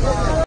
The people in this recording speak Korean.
Gracias.